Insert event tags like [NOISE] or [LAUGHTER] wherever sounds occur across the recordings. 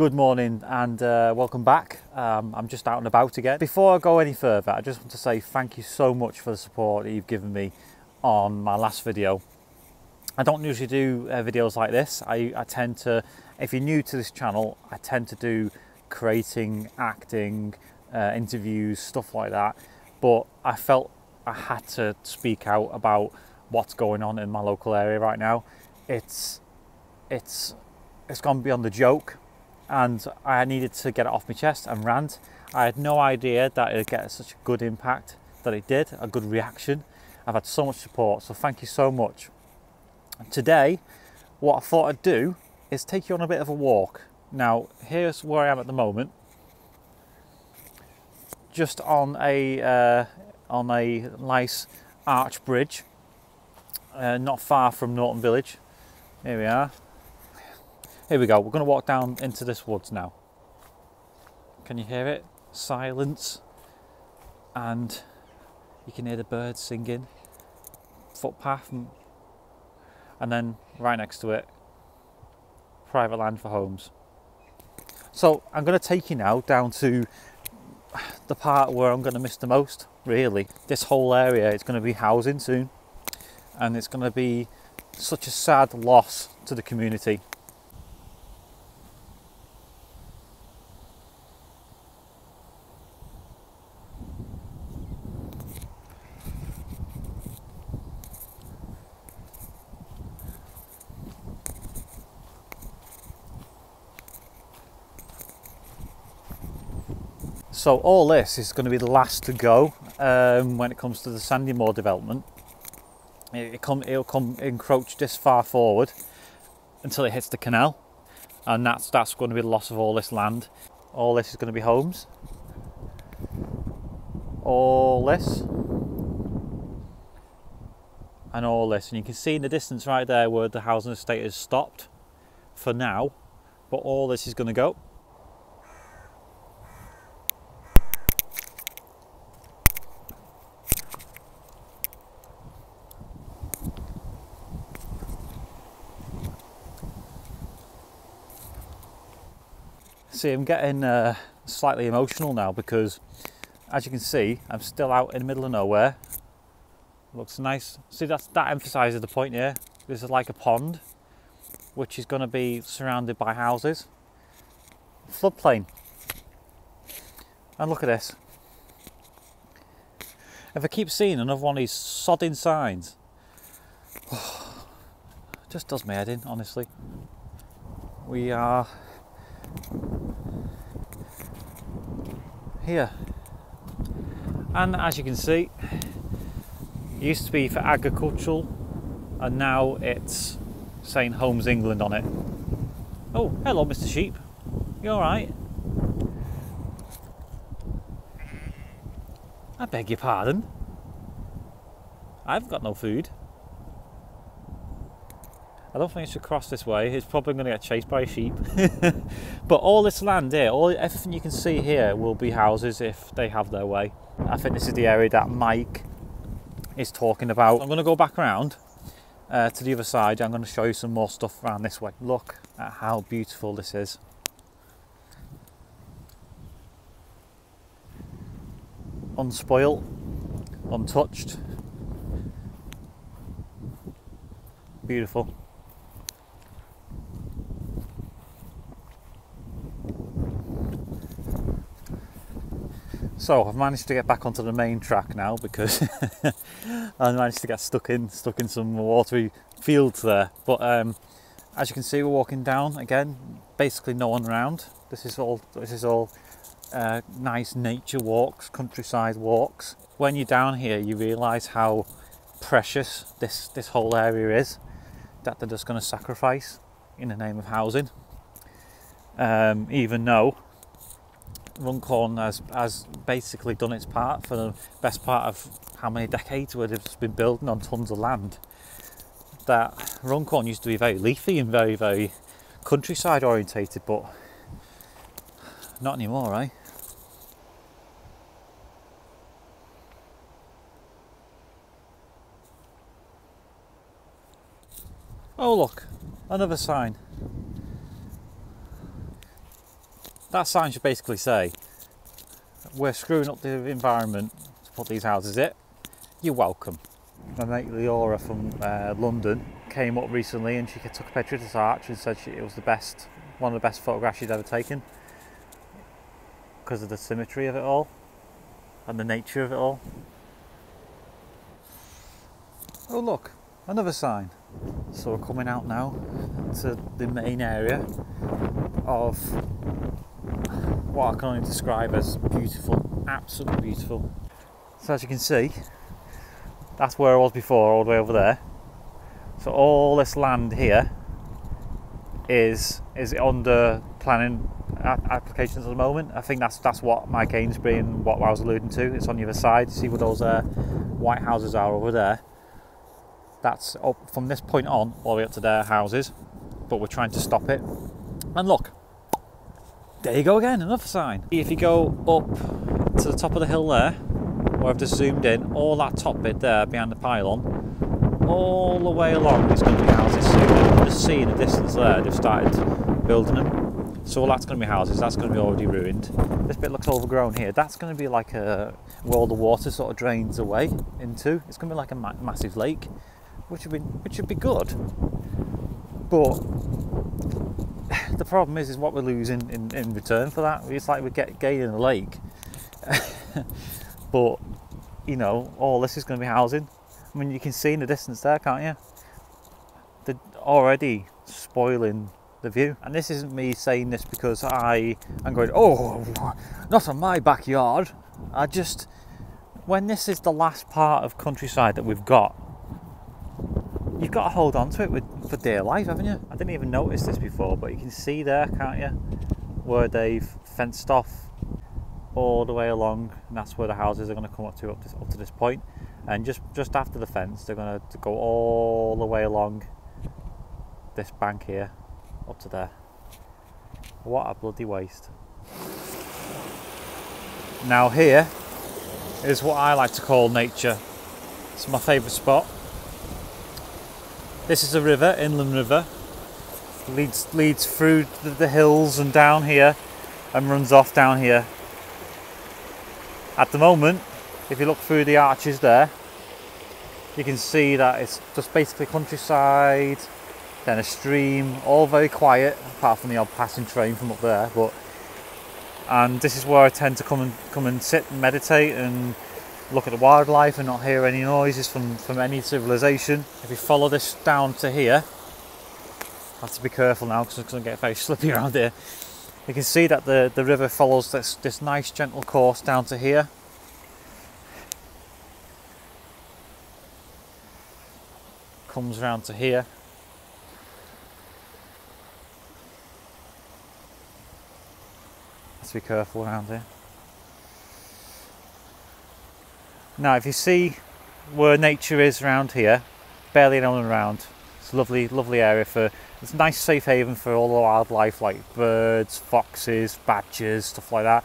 Good morning and uh, welcome back. Um, I'm just out and about again. Before I go any further, I just want to say thank you so much for the support that you've given me on my last video. I don't usually do uh, videos like this. I, I tend to, if you're new to this channel, I tend to do creating, acting, uh, interviews, stuff like that. But I felt I had to speak out about what's going on in my local area right now. It's it's it's gone beyond the joke and I needed to get it off my chest and rant. I had no idea that it'd get such a good impact that it did, a good reaction. I've had so much support, so thank you so much. Today, what I thought I'd do is take you on a bit of a walk. Now, here's where I am at the moment. Just on a uh, on a nice arch bridge, uh, not far from Norton Village. Here we are. Here we go, we're going to walk down into this woods now. Can you hear it? Silence. And you can hear the birds singing. Footpath. Mm. And then right next to it, private land for homes. So I'm going to take you now down to the part where I'm going to miss the most, really. This whole area is going to be housing soon. And it's going to be such a sad loss to the community So all this is going to be the last to go um, when it comes to the Sandymoor development. It, it come, it'll come encroach this far forward until it hits the canal, and that's that's going to be the loss of all this land. All this is going to be homes. All this and all this, and you can see in the distance right there where the housing estate has stopped for now, but all this is going to go. See, I'm getting uh, slightly emotional now because, as you can see, I'm still out in the middle of nowhere. Looks nice. See, that's, that emphasises the point here. This is like a pond, which is going to be surrounded by houses. Floodplain. And look at this. If I keep seeing another one of these sodding signs, [SIGHS] just does my head in, honestly. We are here. And as you can see, used to be for agricultural and now it's saying Homes England on it. Oh, hello Mr Sheep. You alright? I beg your pardon. I've got no food. I don't think it should cross this way. It's probably going to get chased by a sheep. [LAUGHS] but all this land here, all everything you can see here will be houses if they have their way. I think this is the area that Mike is talking about. I'm going to go back around uh, to the other side. I'm going to show you some more stuff around this way. Look at how beautiful this is. Unspoilt, untouched. Beautiful. So I've managed to get back onto the main track now because [LAUGHS] I managed to get stuck in stuck in some watery fields there. But um, as you can see, we're walking down again. Basically, no one around. This is all. This is all uh, nice nature walks, countryside walks. When you're down here, you realise how precious this this whole area is. That they're just going to sacrifice in the name of housing. Um, even though Runcorn has, has basically done its part for the best part of how many decades where they've been building on tons of land. That Runcorn used to be very leafy and very, very countryside orientated, but not anymore, eh? Oh look, another sign. That sign should basically say, we're screwing up the environment to put these houses in. You're welcome. My mate Leora from uh, London came up recently and she took a picture of this arch and said she, it was the best, one of the best photographs she'd ever taken because of the symmetry of it all and the nature of it all. Oh look, another sign. So we're coming out now to the main area of what I can only describe as beautiful, absolutely beautiful. So as you can see, that's where I was before, all the way over there. So all this land here is is under planning applications at the moment. I think that's that's what Mike Amesbury and what I was alluding to. It's on the other side. See where those uh, white houses are over there. That's up from this point on all the way up to their houses, but we're trying to stop it. And look, there you go again, another sign. If you go up to the top of the hill there, where I've just zoomed in, all that top bit there behind the pylon, all the way along there's going to be houses soon. You can just see in the distance there, they've started building them. So all that's going to be houses, that's going to be already ruined. This bit looks overgrown here. That's going to be like a where all the water sort of drains away into. It's going to be like a ma massive lake which would be which would be good. But the problem is, is what we're losing in, in return for that. It's like we get gaining a lake, [LAUGHS] but you know, all this is going to be housing. I mean, you can see in the distance there, can't you? They're already spoiling the view. And this isn't me saying this because I am going, oh, not on my backyard. I just, when this is the last part of countryside that we've got, you've got to hold on to it with, for dear life, haven't you? I didn't even notice this before, but you can see there, can't you, where they've fenced off all the way along, and that's where the houses are going to come up to up to, up to this point. And just just after the fence, they're going to go all the way along this bank here, up to there. What a bloody waste! Now here is what I like to call nature. It's my favourite spot. This is a river, Inland River. Leads leads through the, hills and down here and runs off down here. At the moment, if you look through the arches there, you can see that it's just basically countryside, then a stream, all very quiet, apart from the odd passing train from up there. But and this is where I tend to come and come and sit and meditate and look at the wildlife and not hear any noises from, from any civilization. If you follow this down to here, I have to be careful now because it's going to get very [LAUGHS] slippy around here. You can see that the, the river follows this, this nice gentle course down to here. Comes around to here. Have to be careful around here. Now, if you see where nature is around here, barely anyone around. It's a lovely, lovely area for. It's a nice safe haven for all the wildlife like birds, foxes, badgers, stuff like that.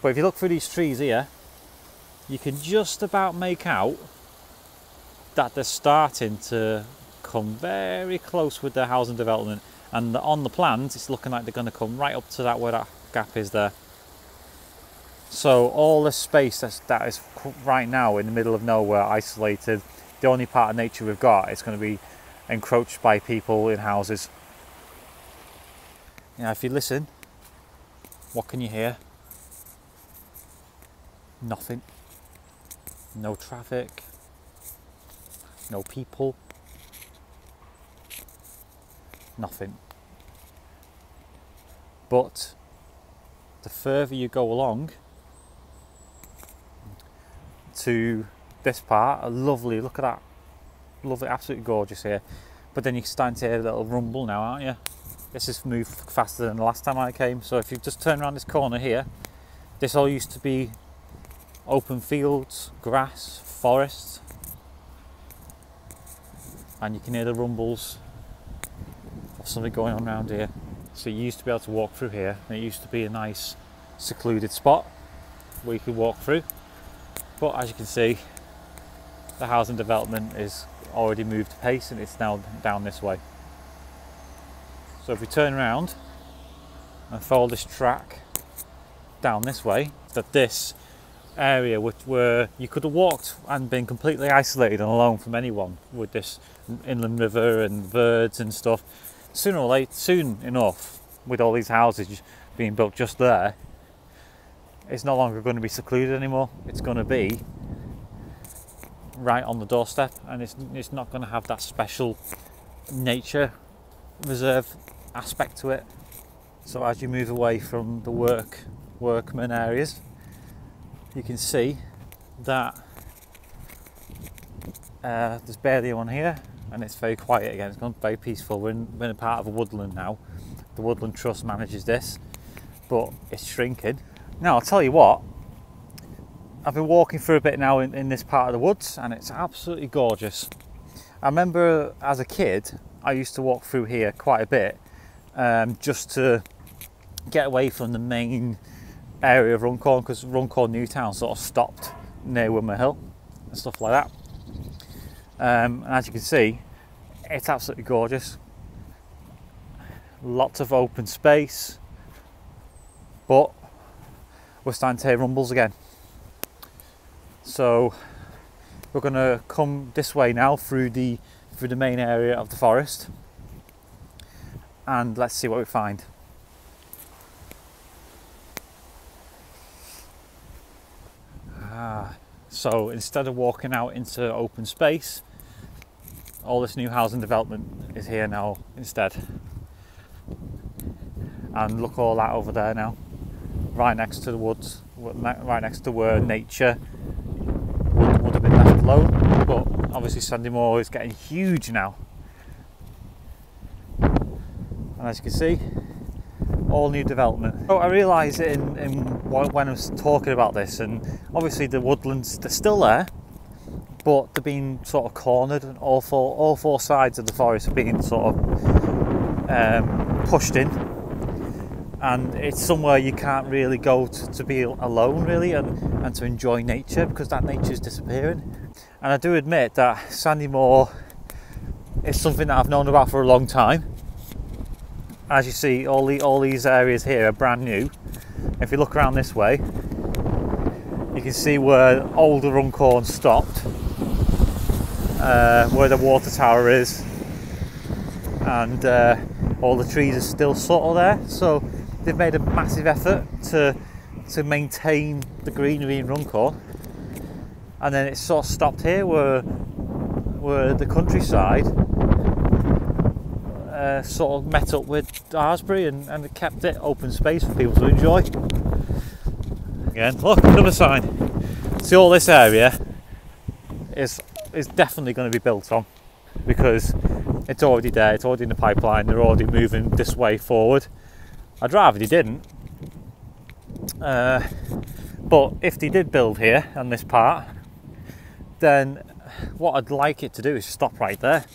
But if you look through these trees here, you can just about make out that they're starting to come very close with their housing development. And on the plans, it's looking like they're going to come right up to that where that gap is there. So all the space that's, that is right now in the middle of nowhere, isolated, the only part of nature we've got is going to be encroached by people in houses. Now, if you listen, what can you hear? Nothing. No traffic. No people. Nothing. But the further you go along, to this part, a lovely, look at that, lovely, absolutely gorgeous here. But then you're starting to hear a little rumble now, aren't you? This has moved faster than the last time I came. So if you just turn around this corner here, this all used to be open fields, grass, forest. And you can hear the rumbles of something going on around here. So you used to be able to walk through here, it used to be a nice secluded spot where you could walk through. But as you can see, the housing development is already moved pace and it's now down this way. So if we turn around, and follow this track down this way, that this area which where you could have walked and been completely isolated and alone from anyone with this inland river and birds and stuff. Sooner or late, soon enough, with all these houses being built just there, it's no longer going to be secluded anymore. It's going to be right on the doorstep, and it's it's not going to have that special nature reserve aspect to it. So as you move away from the work workman areas, you can see that uh, there's barely one here, and it's very quiet again. It's gone very peaceful. We're in, we're in a part of a woodland now. The Woodland Trust manages this, but it's shrinking. Now I'll tell you what. I've been walking for a bit now in, in this part of the woods, and it's absolutely gorgeous. I remember as a kid, I used to walk through here quite a bit, um, just to get away from the main area of Runcorn because Runcorn Newtown sort of stopped near Windmill Hill and stuff like that. Um, and as you can see, it's absolutely gorgeous. Lots of open space, but we're starting to hear rumbles again. So we're going to come this way now through the through the main area of the forest and let's see what we find. Ah, so instead of walking out into open space, all this new housing development is here now instead. And look all that over there now, right next to the woods, right next to where nature would, would have been left alone. But obviously Sandymoor is getting huge now. And as you can see, all new development. So I realised in, in when I was talking about this, and obviously the woodlands they're still there, but they're being sort of cornered, and all four all four sides of the forest are being sort of um, pushed in, and it's somewhere you can't really go to, to be alone really, and, and to enjoy nature because that nature is disappearing. And I do admit that Sandymoor is something that I've known about for a long time as you see, all the all these areas here are brand new. If you look around this way, you can see where older Runcorn stopped, uh, where the water tower is, and uh, all the trees are still sort of there. So they've made a massive effort to to maintain the greenery in Runcorn, and then it sort of stopped here where where the countryside uh, sort of met up with Daresbury and, and kept it open space for people to enjoy. Again, look, another sign. See all this area is is definitely going to be built on because it's already there, it's already in the pipeline, they're already moving this way forward. I'd rather they didn't. Uh, but if they did build here on this part, then what I'd like it to do is stop right there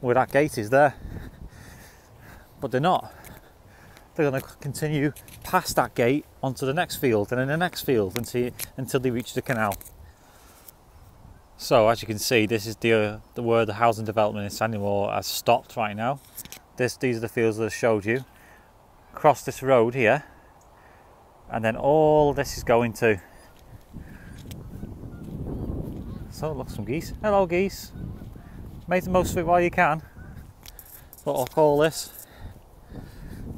where that gate is there but they're not. They're going to continue past that gate onto the next field and then the next field until, until they reach the canal. So as you can see, this is the, uh, the where the housing development in Sandymoor has stopped right now. This, these are the fields that I showed you. Across this road here, and then all this is going to. So look, some geese. Hello, geese. Make the most of it while you can. What I'll call this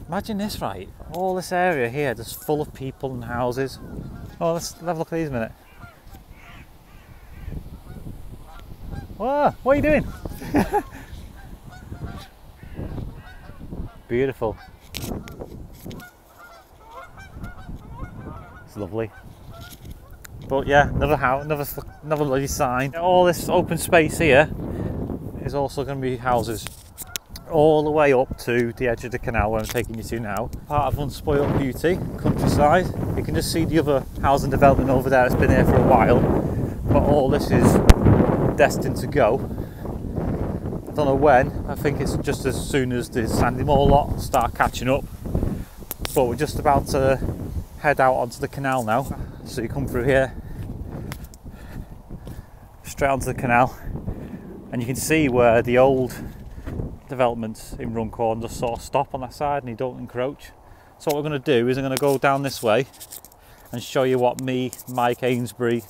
Imagine this, right? All this area here just full of people and houses. Oh, let's have a look at these a minute. Whoa, what are you doing? [LAUGHS] Beautiful. It's lovely. But yeah, another house, another another bloody sign. All this open space here is also going to be houses all the way up to the edge of the canal where I'm taking you to now. Part of Unspoilt Beauty, countryside. You can just see the other housing development over there, it's been here for a while, but all this is destined to go. I don't know when, I think it's just as soon as the Sandymoor lot start catching up. But we're just about to head out onto the canal now. So you come through here, straight onto the canal, and you can see where the old developments in Runcorn just sort of stop on that side and you don't encroach. So what we're going to do is I'm going to go down this way and show you what me, Mike Amesbury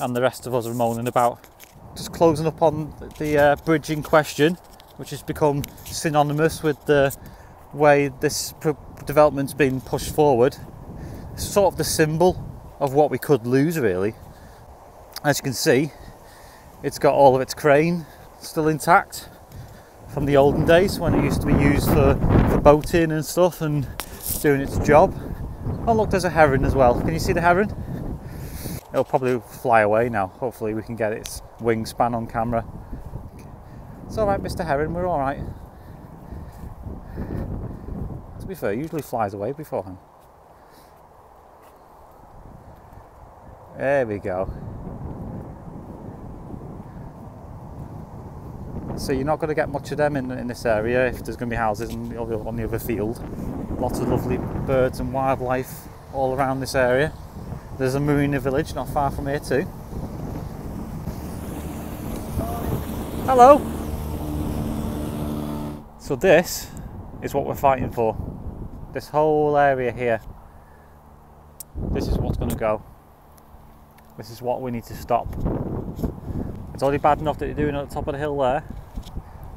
and the rest of us are moaning about. Just closing up on the uh, bridge in question, which has become synonymous with the way this development's been pushed forward. Sort of the symbol of what we could lose really. As you can see, it's got all of its crane still intact from the olden days when it used to be used for, for boating and stuff and doing its job. Oh look, there's a heron as well. Can you see the heron? It'll probably fly away now. Hopefully we can get its wingspan on camera. It's alright, Mr. Heron, we're alright. To be fair, usually flies away beforehand. There we go. So you're not going to get much of them in, in this area if there's going to be houses on the, on the other field. Lots of lovely birds and wildlife all around this area. There's a marina village not far from here too. Hello! So this is what we're fighting for. This whole area here. This is what's going to go. This is what we need to stop. It's already bad enough that they're doing at the top of the hill there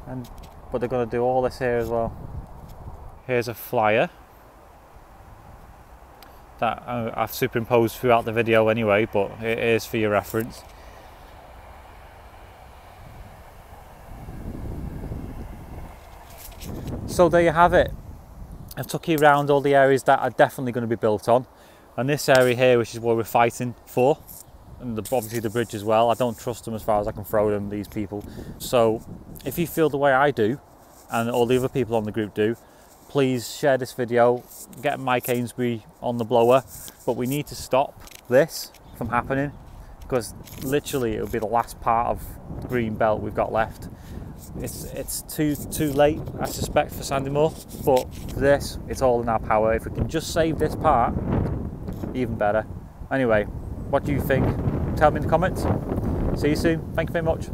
and but they're going to do all this here as well. Here's a flyer that I've superimposed throughout the video anyway, but it is for your reference. So there you have it. I've took you around all the areas that are definitely going to be built on. And this area here, which is what we're fighting for, and the, obviously the bridge as well. I don't trust them as far as I can throw them, these people. So if you feel the way I do, and all the other people on the group do, please share this video, get Mike Amesbury on the blower. But we need to stop this from happening because literally it will be the last part of green belt we've got left. It's it's too too late, I suspect, for Sandymoor. But this, it's all in our power. If we can just save this part, even better. Anyway, what do you think? Tell me in the comments. See you soon. Thank you very much.